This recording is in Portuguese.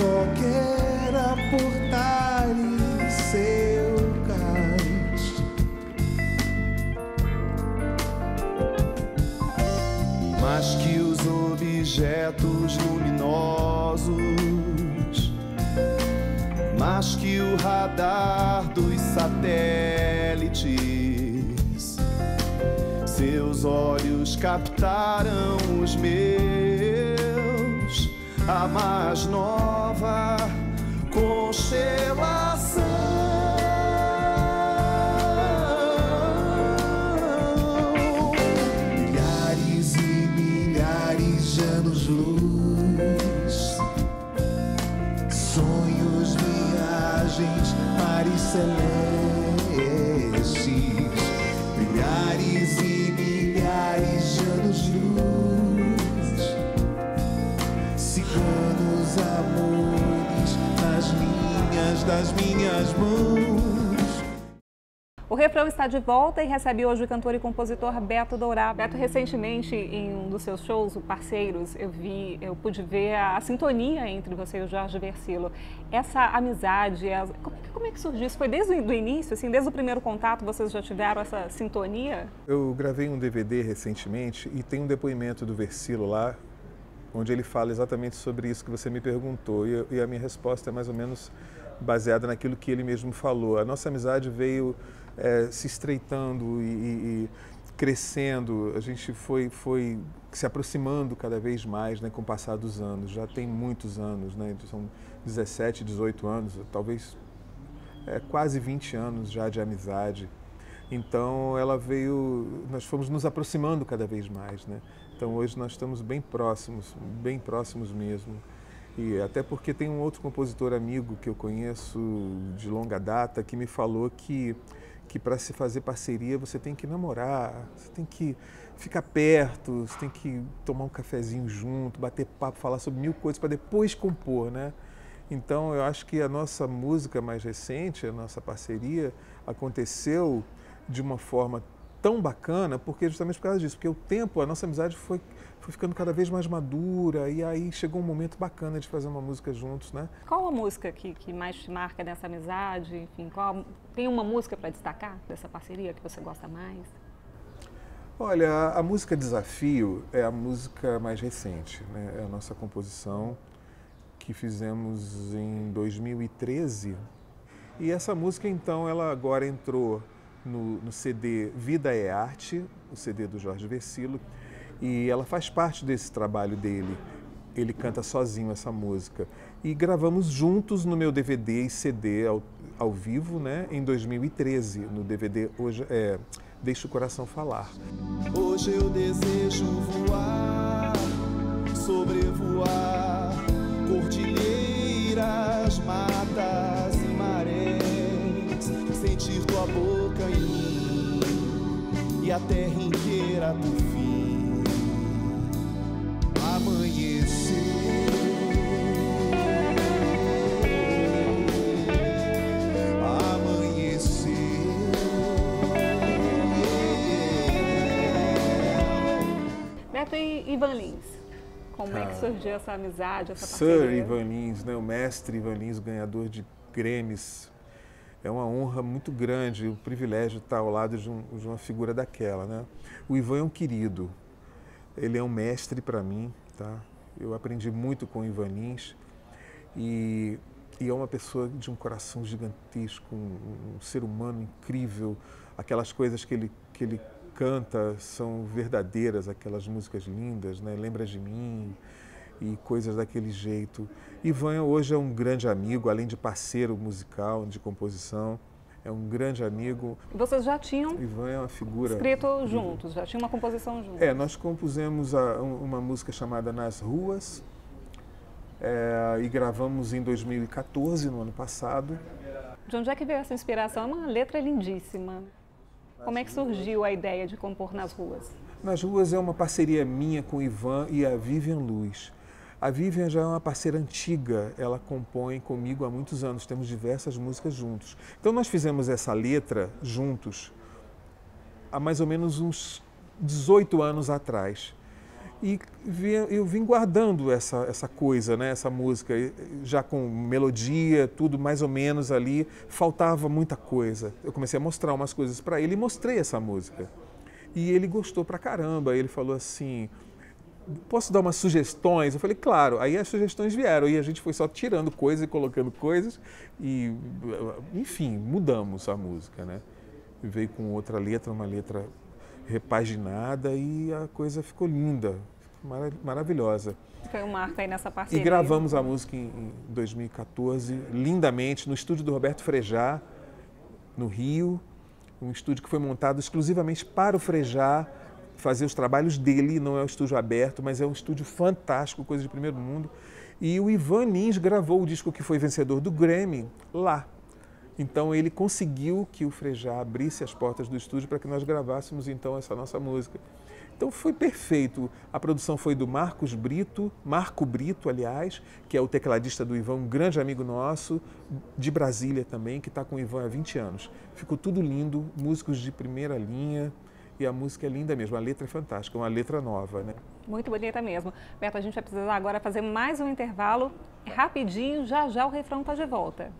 só quer aportar em seu cais. Mas que os objetos luminosos, mas que o radar dos satélites, seus olhos captaram os meus a mais nova constelação. Milhares e milhares de anos-luz, sonhos, viagens, mares celestes. Refrão está de volta e recebe hoje o cantor e compositor Beto Dourado. Beto, recentemente, em um dos seus shows, o Parceiros, eu vi, eu pude ver a, a sintonia entre você e o Jorge Versilo. Essa amizade, as- como, é como é que surgiu isso? Foi desde o início, assim, desde o primeiro contato, vocês já tiveram essa sintonia? Eu gravei um DVD recentemente e tem um depoimento do Versilo lá, onde ele fala exatamente sobre isso que você me perguntou. E, e a minha resposta é mais ou menos baseada naquilo que ele mesmo falou. A nossa amizade veio eh, se estreitando e- e crescendo. A gente foi, foi se aproximando cada vez mais né, com o passar dos anos. Já tem muitos anos, né? são 17, 18 anos, talvez é, quase 20 anos já de amizade. Então ela veio, nós fomos nos aproximando cada vez mais, né? Então hoje nós estamos bem próximos, bem próximos mesmo. E até porque tem um outro compositor amigo que eu conheço de longa data que me falou que que para se fazer parceria você tem que namorar, você tem que ficar perto, você tem que tomar um cafezinho junto, bater papo, falar sobre mil coisas para depois compor, né? Então eu acho que a nossa música mais recente, a nossa parceria, aconteceu de uma forma tão bacana, porque justamente por causa disso, porque o tempo, a nossa amizade foi, foi ficando cada vez mais madura e aí chegou um momento bacana de fazer uma música juntos, né? Qual a música que, que mais te marca nessa amizade? Enfim, qual, tem uma música para destacar dessa parceria que você gosta mais? Olha, a, a música Desafio é a música mais recente, né? É a nossa composição que fizemos em 2013. E essa música, então, ela agora entrou no, no CD Vida é Arte, o CD do Jorge Versilo, e ela faz parte desse trabalho dele. Ele canta sozinho essa música. E gravamos juntos no meu DVD e CD ao, ao vivo, né, em 2013, no DVD hoje é Deixa o Coração Falar. Hoje eu desejo voar, sobrevoar cordilheiras, boca em mim e a terra inteira por fim amanhecer, amanhecer. Beto e Ivan Lins, como é que Ah. surgiu essa amizade, essa Sir parceria? Ivan Lins, né, o mestre Ivan Lins, ganhador de Grêmios. É uma honra muito grande, o privilégio estar ao lado de, um- de uma figura daquela. Né? O Ivan é um querido, ele é um mestre para mim. Tá? Eu aprendi muito com o Ivan Lins e, e é uma pessoa de um coração gigantesco, um, um ser humano incrível. Aquelas coisas que ele, que ele canta são verdadeiras, aquelas músicas lindas, né? Lembra de mim e coisas daquele jeito. Ivan hoje é um grande amigo, além de parceiro musical, de composição, é um grande amigo. Vocês já tinham Ivan é uma figura. escrito juntos, já tinham uma composição juntos. É, nós compusemos a- um- uma música chamada Nas Ruas é, e gravamos em 2014, no ano passado. De onde é que veio essa inspiração? É uma letra lindíssima. Como é que surgiu a ideia de compor nas ruas? Nas Ruas é uma parceria minha com Ivan e a Vivian Luz. A Vivian já é uma parceira antiga, ela compõe comigo há muitos anos, temos diversas músicas juntos. Então nós fizemos essa letra juntos há mais ou menos uns 18 anos atrás. E eu vim guardando essa, essa coisa, né? essa música, já com melodia, tudo mais ou menos ali. Faltava muita coisa. Eu comecei a mostrar umas coisas para ele e mostrei essa música. E ele gostou pra caramba. Ele falou assim: posso dar umas sugestões? Eu falei, claro. Aí as sugestões vieram e a gente foi só tirando coisas e colocando coisas e, enfim, mudamos a música, né? Veio com outra letra, uma letra repaginada e a coisa ficou linda, maravilhosa. Foi um marco aí nessa parceria. E gravamos a música em 2014, lindamente, no estúdio do Roberto Frejá, no Rio. Um estúdio que foi montado exclusivamente para o Frejá fazer os trabalhos dele, não é um estúdio aberto, mas é um estúdio fantástico, coisa de primeiro mundo. E o Ivan Lins gravou o disco que foi vencedor do Grammy lá. Então ele conseguiu que o Frejá abrisse as portas do estúdio para que nós gravássemos então essa nossa música. Então foi perfeito. A produção foi do Marcos Brito, Marco Brito, aliás, que é o tecladista do Ivan, um grande amigo nosso, de Brasília também, que está com o Ivan há 20 anos. Ficou tudo lindo, músicos de primeira linha. E a música é linda mesmo, a letra é fantástica, uma letra nova, né? Muito bonita mesmo. Beto, a gente vai precisar agora fazer mais um intervalo rapidinho, já já o refrão está de volta.